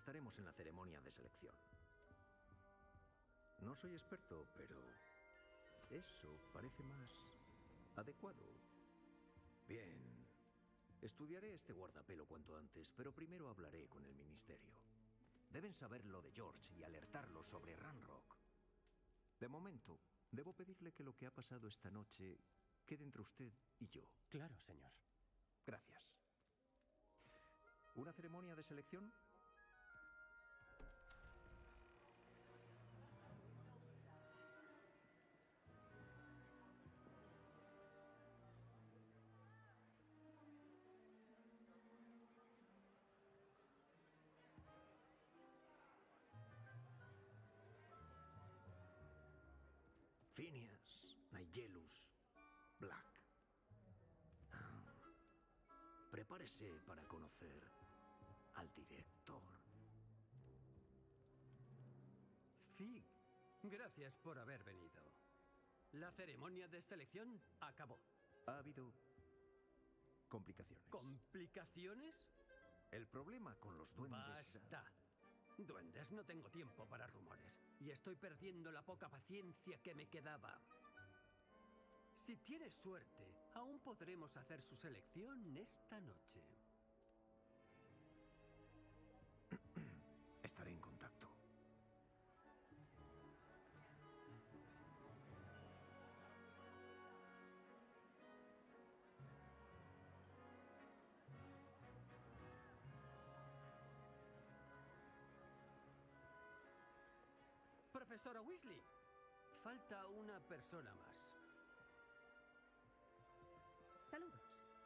Estaremos en la ceremonia de selección. No soy experto, pero eso parece más adecuado. Bien. Estudiaré este guardapelo cuanto antes, pero primero hablaré con el ministerio. Deben saber lo de George y alertarlo sobre Ranrock. De momento, debo pedirle que lo que ha pasado esta noche quede entre usted y yo. Claro, señor. Gracias. ¿Una ceremonia de selección? Prepárese para conocer al director. Fig, gracias por haber venido. La ceremonia de selección acabó. Ha habido complicaciones. ¿Complicaciones? El problema con los duendes... Basta. Duendes, no tengo tiempo para rumores. Y estoy perdiendo la poca paciencia que me quedaba. Si tienes suerte, aún podremos hacer su selección esta noche. Estaré en contacto. Profesora Weasley, falta una persona más.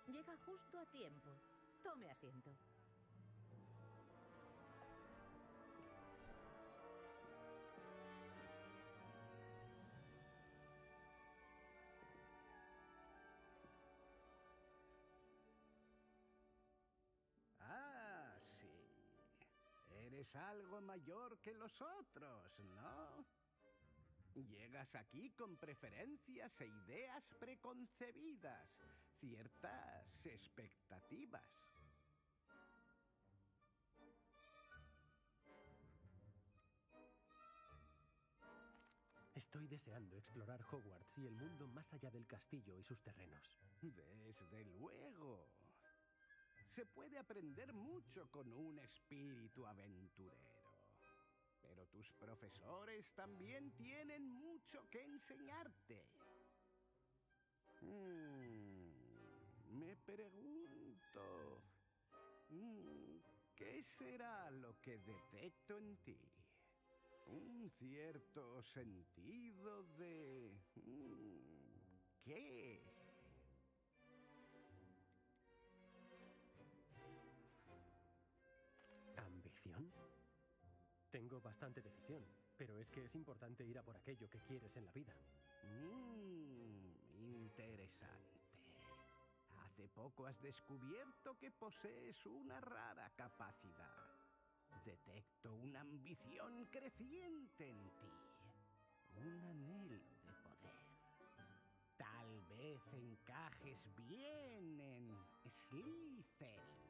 Llega justo a tiempo. Tome asiento. Ah, sí. Eres algo mayor que los otros, ¿no? Llegas aquí con preferencias e ideas preconcebidas, ciertas expectativas. Estoy deseando explorar Hogwarts y el mundo más allá del castillo y sus terrenos. Desde luego. Se puede aprender mucho con un espíritu aventurero. Pero tus profesores también tienen mucho que enseñarte. Hmm, me pregunto, hmm, ¿qué será lo que detecto en ti? Un cierto sentido de... hmm, ¿Qué? ¿Ambición? Tengo bastante decisión, pero es que es importante ir a por aquello que quieres en la vida. Mmm, interesante. Hace poco has descubierto que posees una rara capacidad. Detecto una ambición creciente en ti. Un anhelo de poder. Tal vez encajes bien en Slytherin.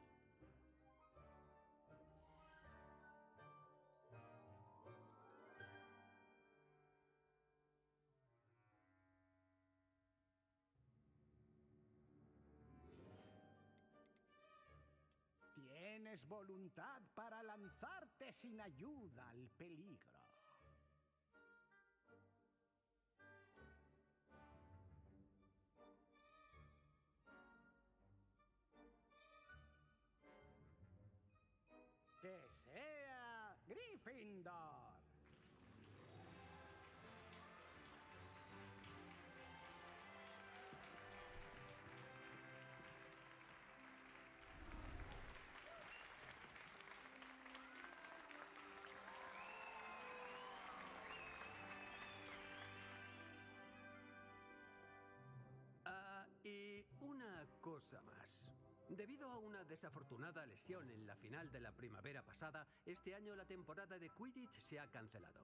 Tienes voluntad para lanzarte sin ayuda al peligro. Que sea Gryffindor. Cosa más. Debido a una desafortunada lesión en la final de la primavera pasada, este año la temporada de Quidditch se ha cancelado.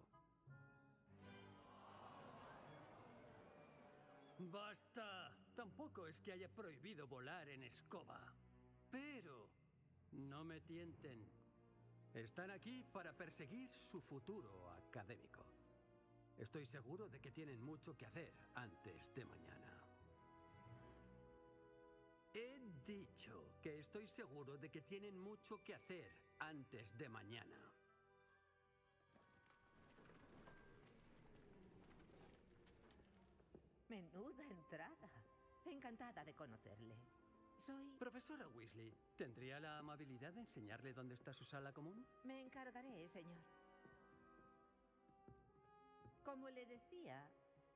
¡Basta! Tampoco es que haya prohibido volar en escoba. Pero... No me tienten. Están aquí para perseguir su futuro académico. Estoy seguro de que tienen mucho que hacer antes de mañana. Dicho que estoy seguro de que tienen mucho que hacer antes de mañana. Menuda entrada. Encantada de conocerle. Soy... Profesora Weasley, ¿tendría la amabilidad de enseñarle dónde está su sala común? Me encargaré, señor. Como le decía,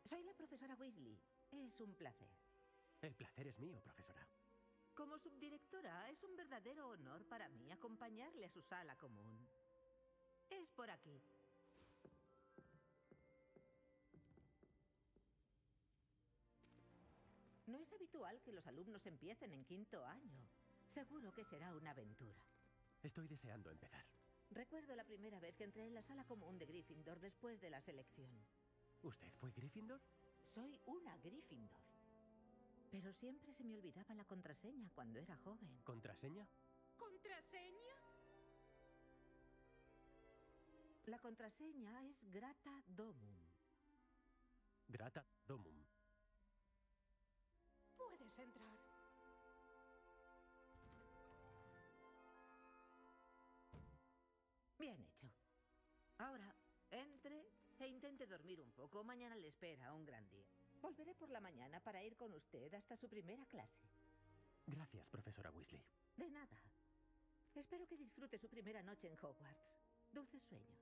soy la profesora Weasley. Es un placer. El placer es mío, profesora. Como subdirectora, es un verdadero honor para mí acompañarle a su sala común. Es por aquí. No es habitual que los alumnos empiecen en quinto año. Seguro que será una aventura. Estoy deseando empezar. Recuerdo la primera vez que entré en la sala común de Gryffindor después de la selección. ¿Usted fue Gryffindor? Soy una Gryffindor. Pero siempre se me olvidaba la contraseña cuando era joven. ¿Contraseña? ¿Contraseña? La contraseña es Grata Domum. Grata Domum. Puedes entrar. Bien hecho. Ahora, entre e intente dormir un poco. Mañana le espera un gran día. Volveré por la mañana para ir con usted hasta su primera clase. Gracias, profesora Weasley. De nada. Espero que disfrute su primera noche en Hogwarts. Dulces sueños.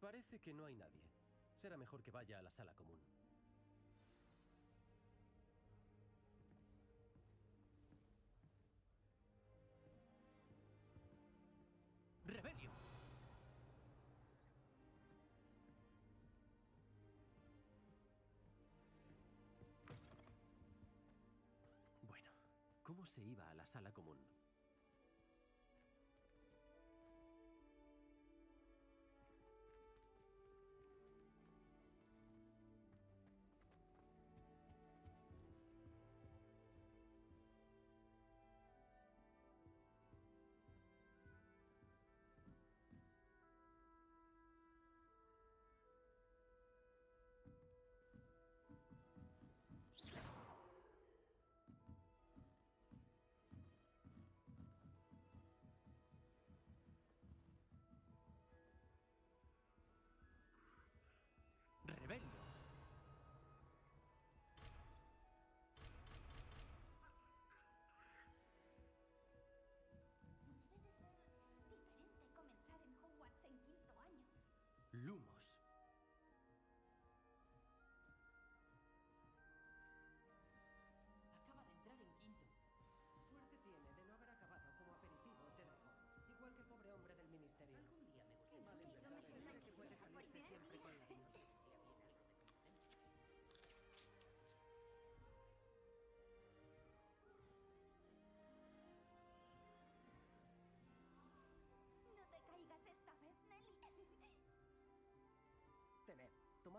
Parece que no hay nadie. Será mejor que vaya a la sala común. ¡Rebelio! Bueno, ¿cómo se iba a la sala común? Lumos.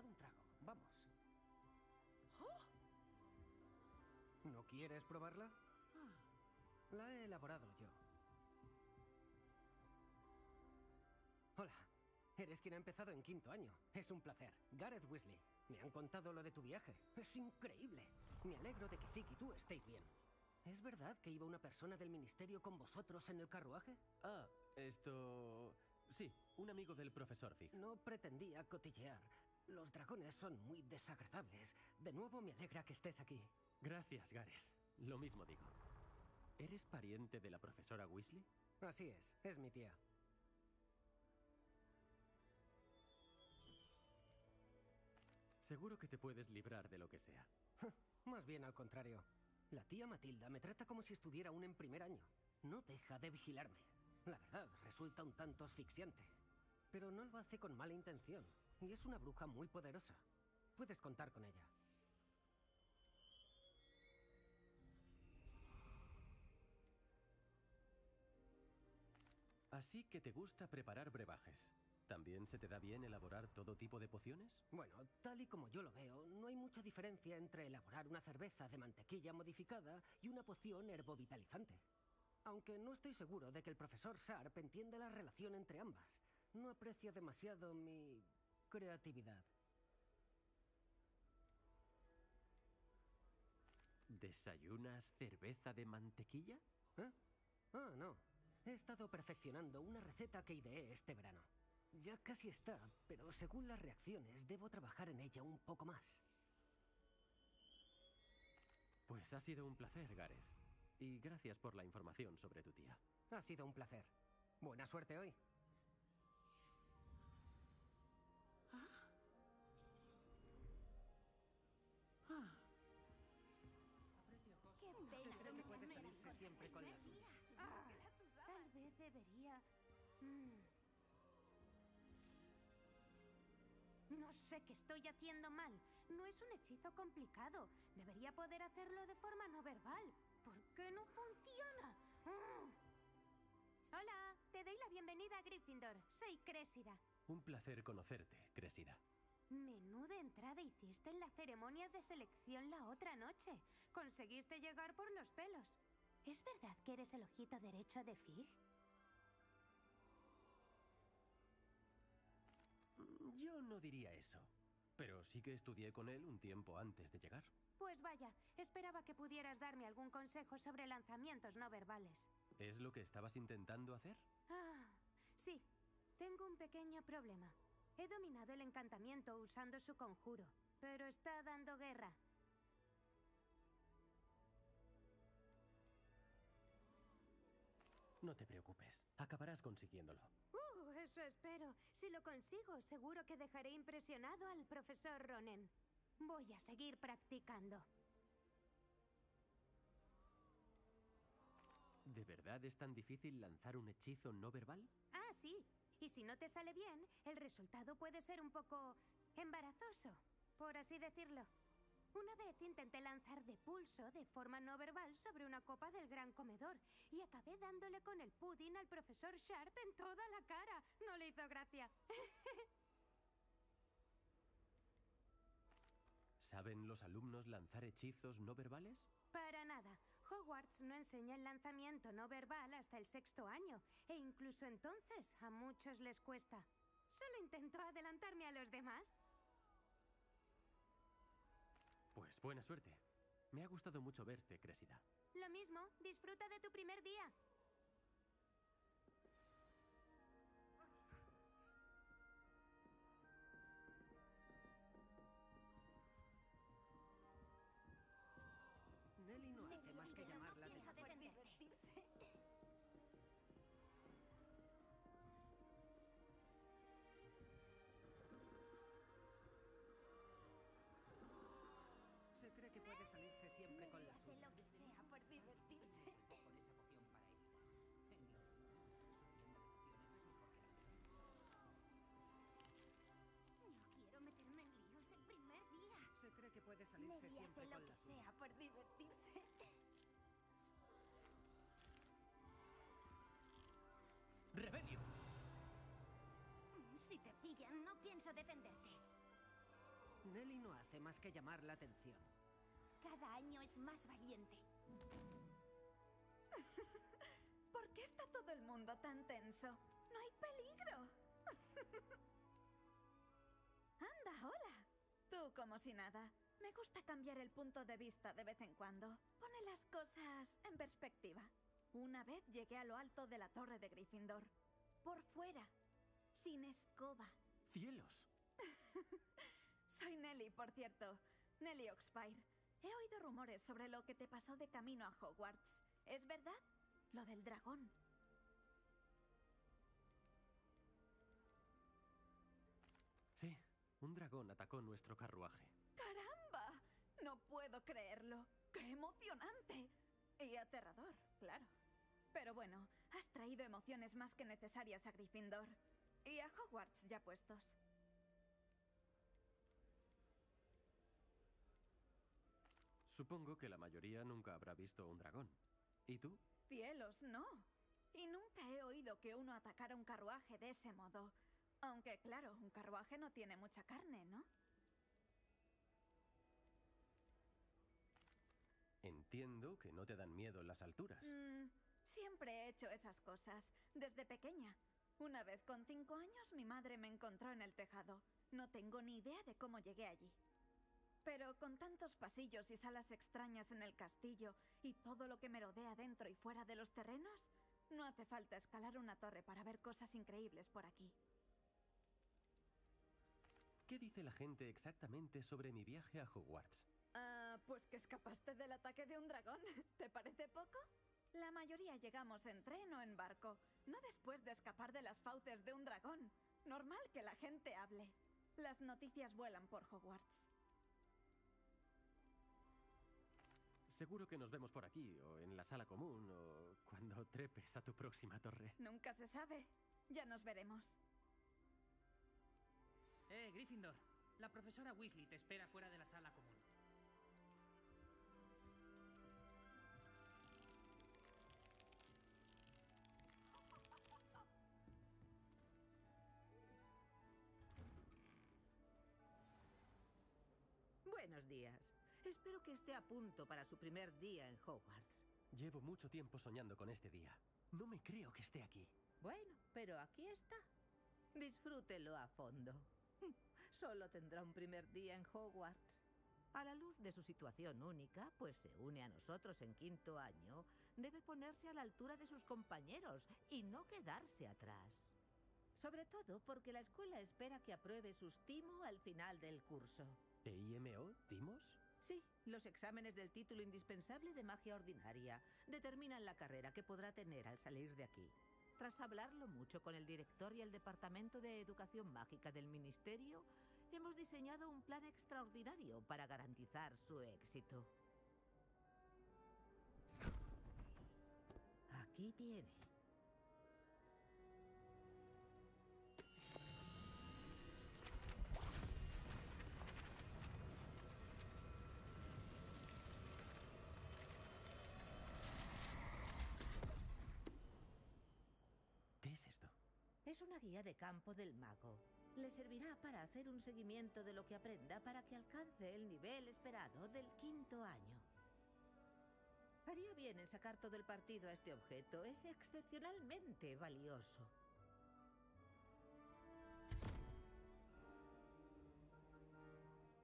Un trago. Vamos. ¿No quieres probarla? Ah, La he elaborado yo. Hola, eres quien ha empezado en quinto año. Es un placer. Gareth Weasley. Me han contado lo de tu viaje. Es increíble. Me alegro de que Fick y tú estéis bien. ¿Es verdad que iba una persona del ministerio con vosotros en el carruaje? Ah, esto... Sí, un amigo del profesor Fig. No pretendía cotillear. Los dragones son muy desagradables. De nuevo me alegra que estés aquí. Gracias, Gareth. Lo mismo digo. ¿Eres pariente de la profesora Weasley? Así es, es mi tía. Seguro que te puedes librar de lo que sea. Más bien al contrario. La tía Matilda me trata como si estuviera aún en primer año. No deja de vigilarme. La verdad, resulta un tanto asfixiante. Pero no lo hace con mala intención. Y es una bruja muy poderosa. Puedes contar con ella. Así que te gusta preparar brebajes. ¿También se te da bien elaborar todo tipo de pociones? Bueno, tal y como yo lo veo, no hay mucha diferencia entre elaborar una cerveza de mantequilla modificada y una poción herbovitalizante. Aunque no estoy seguro de que el profesor Sharp entienda la relación entre ambas. No aprecia demasiado mi creatividad. ¿Desayunas cerveza de mantequilla? ¿Eh? Ah, no. He estado perfeccionando una receta que ideé este verano. Ya casi está, pero según las reacciones debo trabajar en ella un poco más. Pues ha sido un placer, Gareth. Y gracias por la información sobre tu tía. Ha sido un placer. Buena suerte hoy. Debería... Mm. No sé qué estoy haciendo mal. No es un hechizo complicado. Debería poder hacerlo de forma no verbal. ¿Por qué no funciona? Mm. Hola, te doy la bienvenida a Gryffindor. Soy Cressida. Un placer conocerte, Cressida. Menuda entrada hiciste en la ceremonia de selección la otra noche. Conseguiste llegar por los pelos. ¿Es verdad que eres el ojito derecho de Fig? Yo no diría eso. Pero sí que estudié con él un tiempo antes de llegar. Pues vaya, esperaba que pudieras darme algún consejo sobre lanzamientos no verbales. ¿Es lo que estabas intentando hacer? Ah, sí, tengo un pequeño problema. He dominado el encantamiento usando su conjuro, pero está dando guerra. No te preocupes. Acabarás consiguiéndolo. Uh, eso espero. Si lo consigo, seguro que dejaré impresionado al profesor Ronen. Voy a seguir practicando. ¿De verdad es tan difícil lanzar un hechizo no verbal? Ah, sí. Y si no te sale bien, el resultado puede ser un poco embarazoso, por así decirlo. Una vez intenté lanzar de pulso de forma no verbal sobre una copa del gran comedor y acabé dándole con el pudding al profesor Sharp en toda la cara. No le hizo gracia. ¿Saben los alumnos lanzar hechizos no verbales? Para nada. Hogwarts no enseña el lanzamiento no verbal hasta el sexto año, e incluso entonces a muchos les cuesta. Solo intento adelantarme a los demás. Pues buena suerte. Me ha gustado mucho verte, Cressida. Lo mismo, disfruta de tu primer día. Divertirse. ¡Rebelio! Si te pillan, no pienso defenderte. Nelly no hace más que llamar la atención. Cada año es más valiente. ¿Por qué está todo el mundo tan tenso? No hay peligro. Anda, hola. Tú como si nada. Me gusta cambiar el punto de vista de vez en cuando. Pone las cosas en perspectiva. Una vez llegué a lo alto de la torre de Gryffindor. Por fuera. Sin escoba. ¡Cielos! Soy Nelly, por cierto. Nelly Oxfire. He oído rumores sobre lo que te pasó de camino a Hogwarts. ¿Es verdad? Lo del dragón. Sí, un dragón atacó nuestro carruaje. ¡Caramba! No puedo creerlo. ¡Qué emocionante! Y aterrador, claro. Pero bueno, has traído emociones más que necesarias a Gryffindor. Y a Hogwarts ya puestos. Supongo que la mayoría nunca habrá visto un dragón. ¿Y tú? Cielos, no. Y nunca he oído que uno atacara un carruaje de ese modo. Aunque, claro, un carruaje no tiene mucha carne, ¿no? Entiendo que no te dan miedo las alturas. Mm, siempre he hecho esas cosas, desde pequeña. Una vez con cinco años mi madre me encontró en el tejado. No tengo ni idea de cómo llegué allí. Pero con tantos pasillos y salas extrañas en el castillo y todo lo que me rodea dentro y fuera de los terrenos, no hace falta escalar una torre para ver cosas increíbles por aquí. ¿Qué dice la gente exactamente sobre mi viaje a Hogwarts? Ah, pues que escapaste del ataque de un dragón. ¿Te parece poco? La mayoría llegamos en tren o en barco, no después de escapar de las fauces de un dragón. Normal que la gente hable. Las noticias vuelan por Hogwarts. Seguro que nos vemos por aquí, o en la sala común, o cuando trepes a tu próxima torre. Nunca se sabe. Ya nos veremos. Eh, Gryffindor. La profesora Weasley te espera fuera de la sala común. Días. Espero que esté a punto para su primer día en Hogwarts. Llevo mucho tiempo soñando con este día. No me creo que esté aquí. Bueno, pero aquí está. Disfrútelo a fondo. Solo tendrá un primer día en Hogwarts. A la luz de su situación única, pues se une a nosotros en quinto año, debe ponerse a la altura de sus compañeros y no quedarse atrás. Sobre todo porque la escuela espera que apruebe sus timo al final del curso. ¿TIMO? ¿Timos? Sí, los exámenes del título indispensable de magia ordinaria determinan la carrera que podrá tener al salir de aquí. Tras hablarlo mucho con el director y el Departamento de Educación Mágica del Ministerio, hemos diseñado un plan extraordinario para garantizar su éxito. Aquí tiene. Es una guía de campo del mago. Le servirá para hacer un seguimiento de lo que aprenda para que alcance el nivel esperado del quinto año. Haría bien en sacar todo el partido a este objeto. Es excepcionalmente valioso.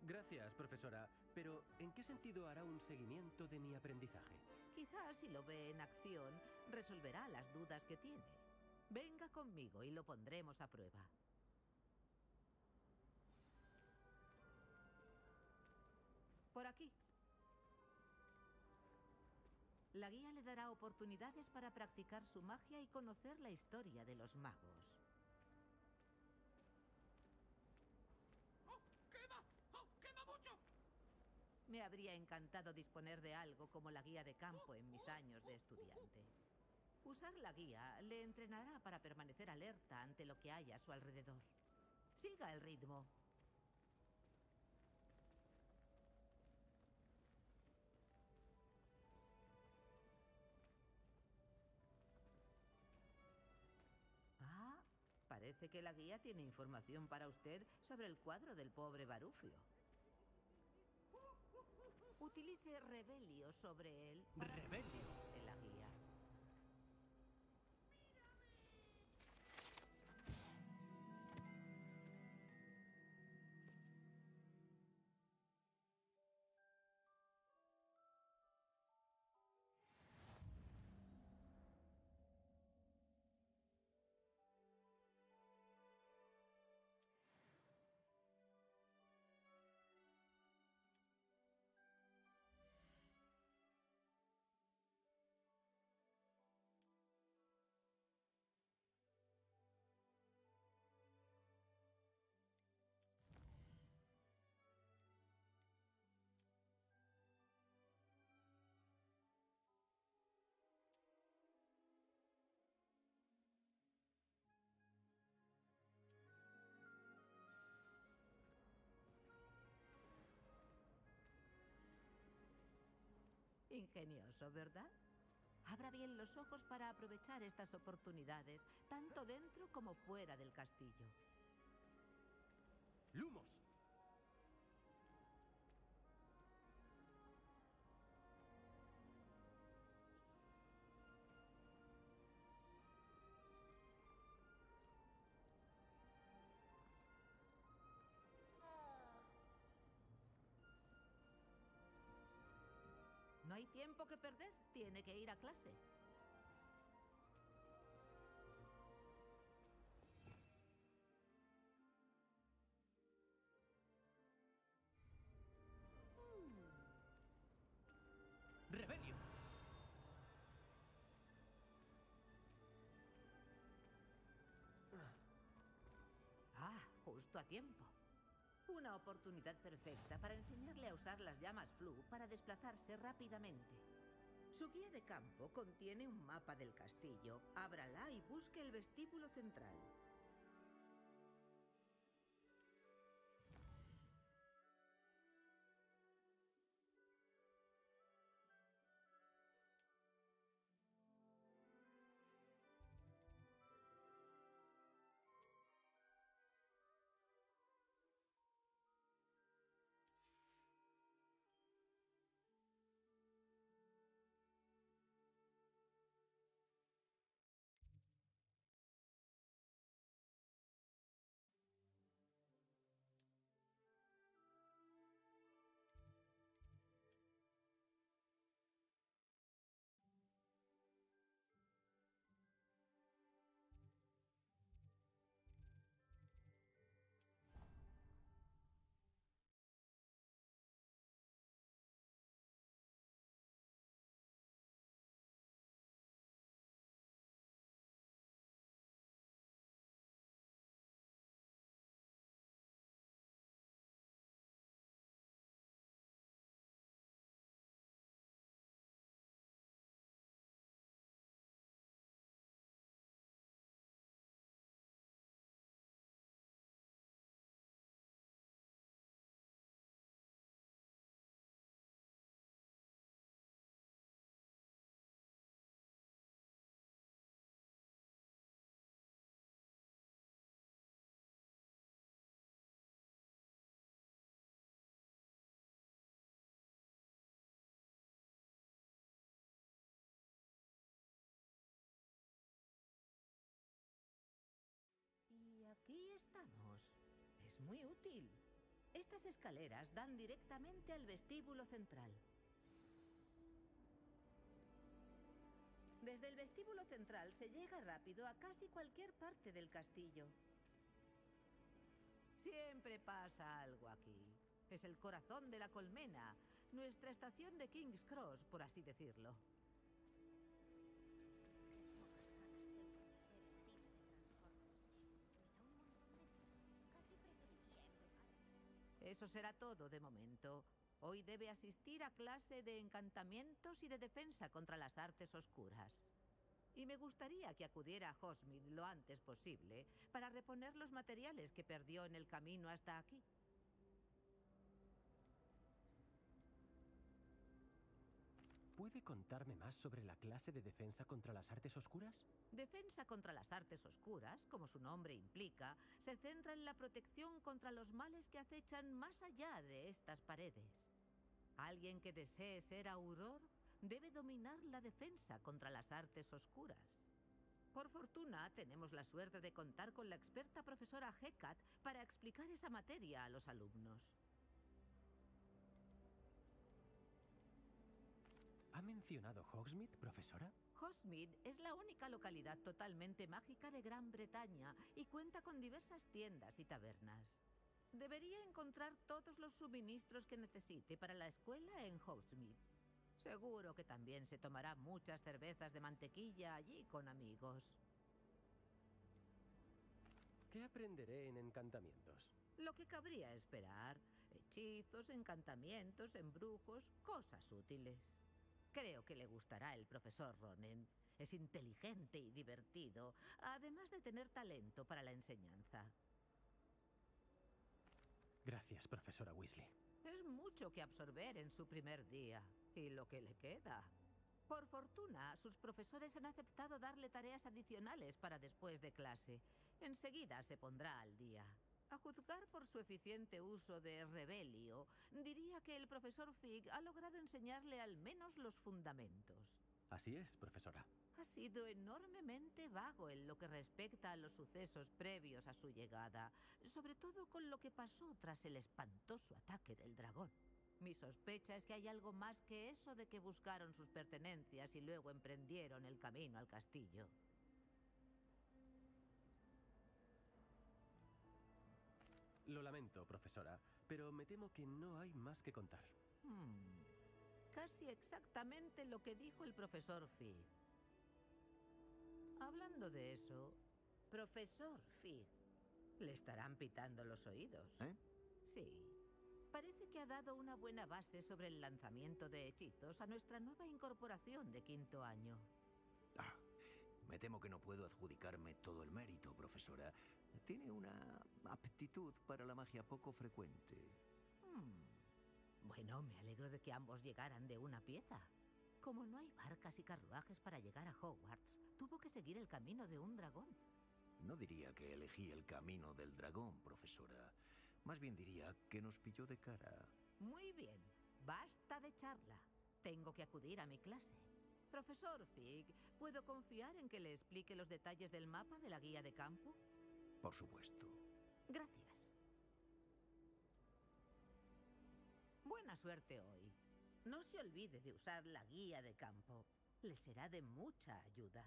Gracias, profesora. Pero, ¿en qué sentido hará un seguimiento de mi aprendizaje? Quizás si lo ve en acción, resolverá las dudas que tiene. Venga conmigo y lo pondremos a prueba. Por aquí. La guía le dará oportunidades para practicar su magia y conocer la historia de los magos. ¡Oh, quema! ¡Oh, quema mucho! Me habría encantado disponer de algo como la guía de campo en mis años de estudiante. Usar la guía le entrenará para permanecer alerta ante lo que haya a su alrededor. Siga el ritmo. Ah, parece que la guía tiene información para usted sobre el cuadro del pobre Barufio. Utilice Rebelio sobre él. para- ¿Rebelio? Ingenioso, ¿verdad? Abra bien los ojos para aprovechar estas oportunidades, tanto dentro como fuera del castillo. ¡Lumos! Hay tiempo que perder, tiene que ir a clase. ¡Rebelio! Ah, justo a tiempo. Una oportunidad perfecta para enseñarle a usar las llamas flu para desplazarse rápidamente. Su guía de campo contiene un mapa del castillo. Ábrala y busque el vestíbulo central. Estamos. Es muy útil. Estas escaleras dan directamente al vestíbulo central. Desde el vestíbulo central se llega rápido a casi cualquier parte del castillo. Siempre pasa algo aquí. Es el corazón de la colmena, nuestra estación de King's Cross, por así decirlo. Eso será todo de momento. Hoy debe asistir a clase de encantamientos y de defensa contra las artes oscuras. Y me gustaría que acudiera a Hogsmeade lo antes posible para reponer los materiales que perdió en el camino hasta aquí. ¿Puede contarme más sobre la clase de defensa contra las artes oscuras? Defensa contra las artes oscuras, como su nombre implica, se centra en la protección contra los males que acechan más allá de estas paredes. Alguien que desee ser auror debe dominar la defensa contra las artes oscuras. Por fortuna, tenemos la suerte de contar con la experta profesora Hecat para explicar esa materia a los alumnos. ¿Ha mencionado Hogsmeade, profesora? Hogsmeade es la única localidad totalmente mágica de Gran Bretaña y cuenta con diversas tiendas y tabernas. Debería encontrar todos los suministros que necesite para la escuela en Hogsmeade. Seguro que también se tomará muchas cervezas de mantequilla allí con amigos. ¿Qué aprenderé en encantamientos? Lo que cabría esperar. Hechizos, encantamientos, embrujos, cosas útiles. Creo que le gustará el profesor Ronen. Es inteligente y divertido, además de tener talento para la enseñanza. Gracias, profesora Weasley. Es mucho que absorber en su primer día. Y lo que le queda. Por fortuna, sus profesores han aceptado darle tareas adicionales para después de clase. Enseguida se pondrá al día. A juzgar por su eficiente uso de rebelio, diría que el profesor Fig ha logrado enseñarle al menos los fundamentos. Así es, profesora. Ha sido enormemente vago en lo que respecta a los sucesos previos a su llegada, sobre todo con lo que pasó tras el espantoso ataque del dragón. Mi sospecha es que hay algo más que eso de que buscaron sus pertenencias y luego emprendieron el camino al castillo. Lo lamento, profesora, pero me temo que no hay más que contar. Hmm, Casi exactamente lo que dijo el profesor Fig. Hablando de eso, profesor Fig, le estarán pitando los oídos. ¿Eh? Sí. Parece que ha dado una buena base sobre el lanzamiento de hechizos a nuestra nueva incorporación de quinto año. Ah, me temo que no puedo adjudicarme todo el mérito, profesora. Tiene una aptitud para la magia poco frecuente. Hmm. Bueno, me alegro de que ambos llegaran de una pieza. Como no hay barcas y carruajes para llegar a Hogwarts, tuvo que seguir el camino de un dragón. No diría que elegí el camino del dragón, profesora. Más bien diría que nos pilló de cara. Muy bien, basta de charla. Tengo que acudir a mi clase. Profesor Fig, ¿puedo confiar en que le explique los detalles del mapa de la guía de campo? Por supuesto. Gracias. Buena suerte hoy. No se olvide de usar la guía de campo. Le será de mucha ayuda.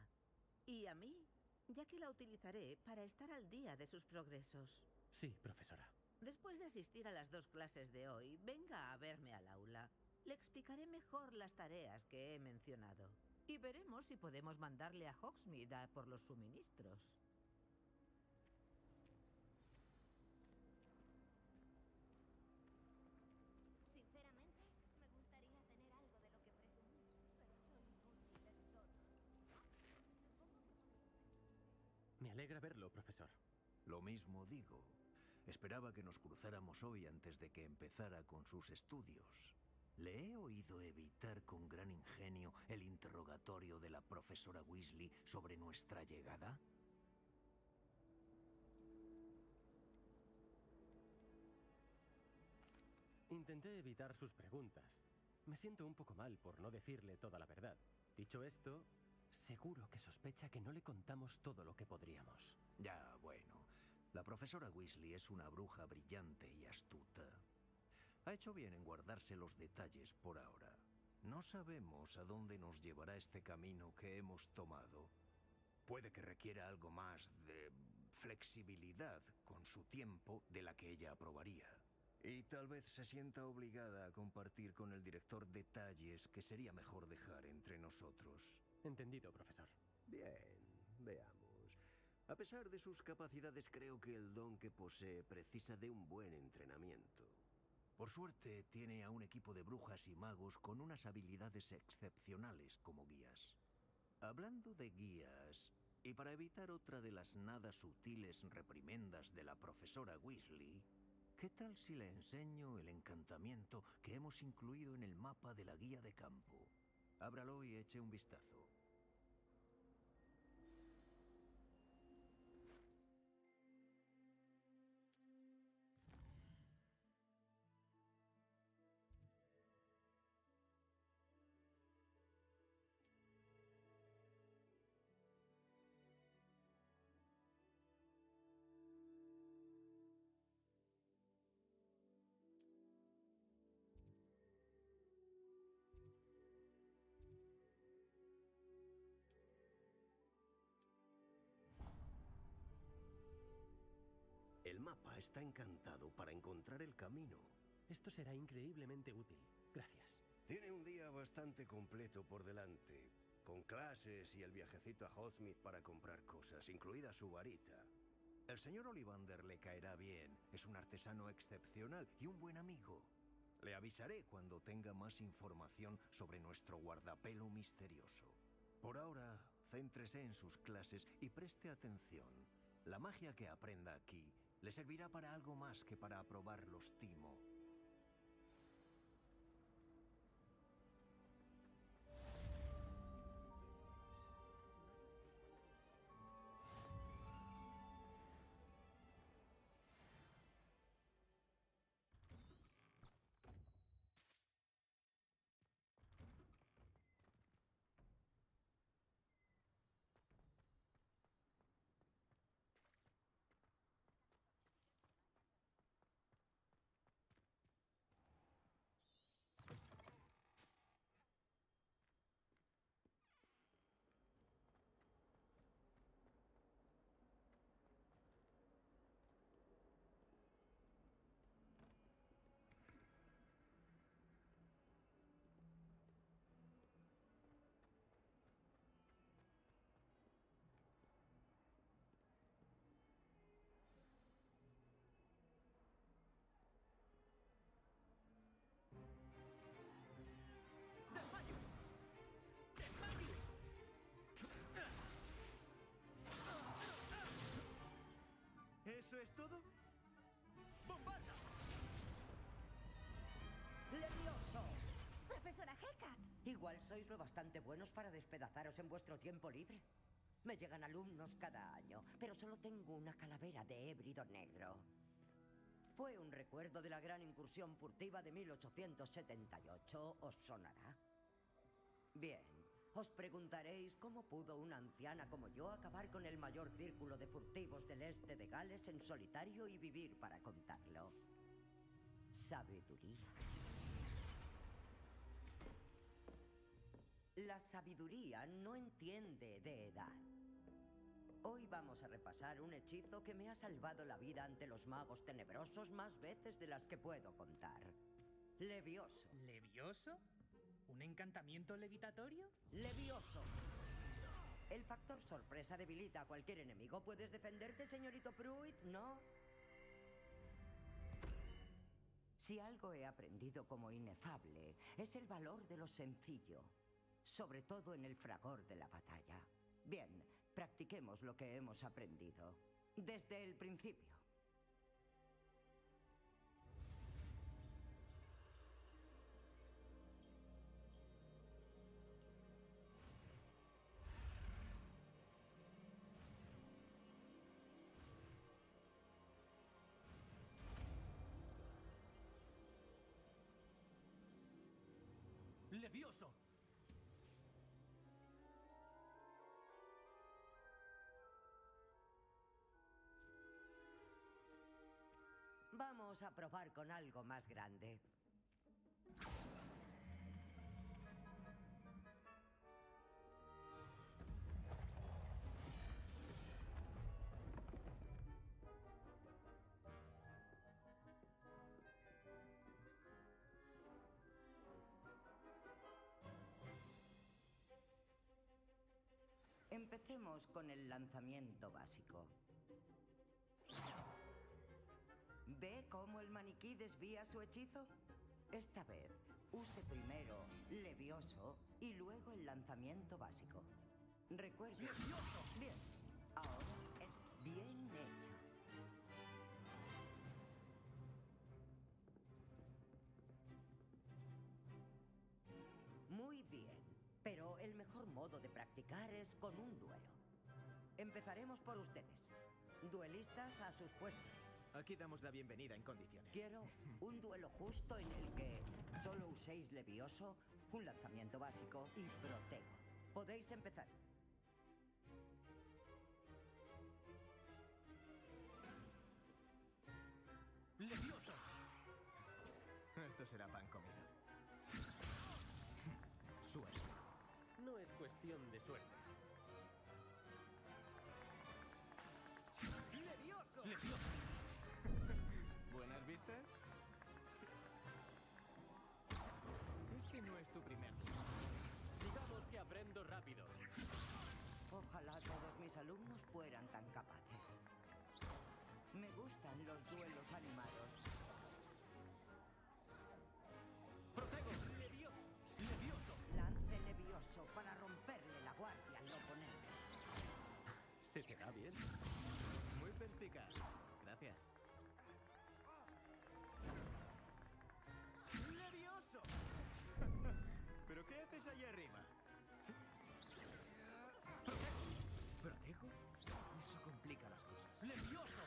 Y a mí, ya que la utilizaré para estar al día de sus progresos. Sí, profesora. Después de asistir a las dos clases de hoy, venga a verme al aula. Le explicaré mejor las tareas que he mencionado. Y veremos si podemos mandarle a Hogsmeade a por los suministros. Sinceramente, me gustaría tener algo de lo que presumir, pero soy inútil en todo. Me alegra verlo, profesor. Lo mismo digo. Esperaba que nos cruzáramos hoy antes de que empezara con sus estudios. ¿Le he oído evitar con gran ingenio el interrogatorio de la profesora Weasley sobre nuestra llegada? Intenté evitar sus preguntas. Me siento un poco mal por no decirle toda la verdad. Dicho esto, seguro que sospecha que no le contamos todo lo que podríamos. Ya, bueno. La profesora Weasley es una bruja brillante y astuta. Ha hecho bien en guardarse los detalles por ahora. No sabemos a dónde nos llevará este camino que hemos tomado. Puede que requiera algo más de flexibilidad con su tiempo de la que ella aprobaría. Y tal vez se sienta obligada a compartir con el director detalles que sería mejor dejar entre nosotros. Entendido, profesor. Bien, veamos. A pesar de sus capacidades, creo que el don que posee precisa de un buen entrenamiento. Por suerte, tiene a un equipo de brujas y magos con unas habilidades excepcionales como guías. Hablando de guías, y para evitar otra de las nada sutiles reprimendas de la profesora Weasley, ¿qué tal si le enseño el encantamiento que hemos incluido en el mapa de la guía de campo? Ábralo y eche un vistazo. Mapa está encantado para encontrar el camino. Esto será increíblemente útil. Gracias. Tiene un día bastante completo por delante, con clases y el viajecito a Hogsmeade para comprar cosas, incluida su varita. El señor Ollivander le caerá bien, es un artesano excepcional y un buen amigo. Le avisaré cuando tenga más información sobre nuestro guardapelo misterioso. Por ahora, céntrese en sus clases y preste atención. La magia que aprenda aquí le servirá para algo más que para aprobar los timo. ¿Eso es todo? ¡Bombarda! ¡Levioso! Profesora Hecat. Igual sois lo bastante buenos para despedazaros en vuestro tiempo libre. Me llegan alumnos cada año, pero solo tengo una calavera de hébrido negro. Fue un recuerdo de la gran incursión furtiva de 1878, ¿os sonará? Bien, os preguntaréis cómo pudo una anciana como yo acabar con el mayor círculo de furtivos del este de Gales en solitario y vivir para contarlo. Sabiduría. La sabiduría no entiende de edad. Hoy vamos a repasar un hechizo que me ha salvado la vida ante los magos tenebrosos más veces de las que puedo contar. Levioso. ¿Levioso? ¿Un encantamiento levitatorio? Levioso. El factor sorpresa debilita a cualquier enemigo. ¿Puedes defenderte, señorito Pruitt? ¿No? Si algo he aprendido como inefable, es el valor de lo sencillo, sobre todo en el fragor de la batalla. Bien, practiquemos lo que hemos aprendido desde el principio. Vamos a probar con algo más grande. Empecemos con el lanzamiento básico. ¿Ve cómo el maniquí desvía su hechizo? Esta vez, use primero Levioso y luego el lanzamiento básico. Recuerde. Bien. Ahora, bien hecho. Modo de practicar es con un duelo. Empezaremos por ustedes. Duelistas a sus puestos. Aquí damos la bienvenida en condiciones. Quiero un duelo justo en el que solo uséis levioso, un lanzamiento básico y protego. Podéis empezar. ¡Levioso! Esto será pan comido. Cuestión de suerte. ¡Levioso! ¡Levioso! ¿Buenas vistas? Este no es tu primer. Digamos que aprendo rápido. Ojalá todos mis alumnos fueran tan capaces. Me gustan los duelos animados. ¿Pero qué haces allá arriba? ¿Protego? Eso complica las cosas. ¡Levioso!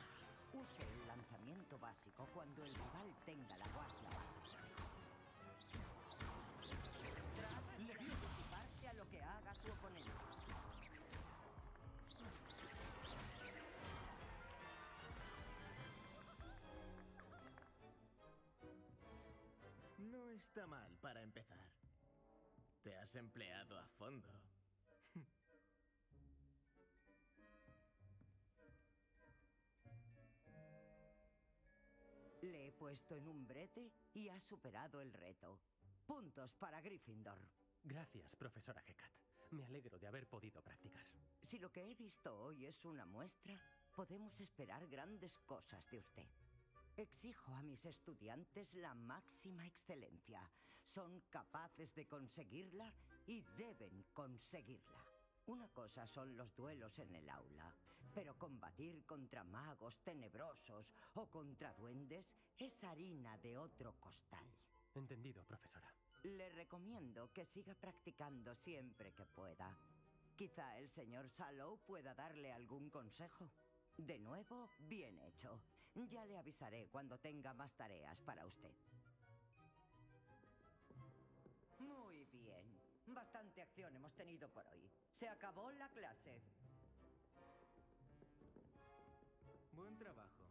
Use el lanzamiento básico cuando el rival tenga la guardia baja. Anticiparse a lo que haga su oponente. No está mal para empezar. Te has empleado a fondo. Le he puesto en un brete y ha superado el reto. Puntos para Gryffindor. Gracias, profesora Hecat. Me alegro de haber podido practicar. Si lo que he visto hoy es una muestra, podemos esperar grandes cosas de usted. Exijo a mis estudiantes la máxima excelencia. Son capaces de conseguirla y deben conseguirla. Una cosa son los duelos en el aula, Pero combatir contra magos tenebrosos o contra duendes es harina de otro costal. Entendido, profesora. Le recomiendo que siga practicando siempre que pueda. Quizá el señor Sallow pueda darle algún consejo. De nuevo, bien hecho. Ya le avisaré cuando tenga más tareas para usted. Muy bien. Bastante acción hemos tenido por hoy. Se acabó la clase. Buen trabajo.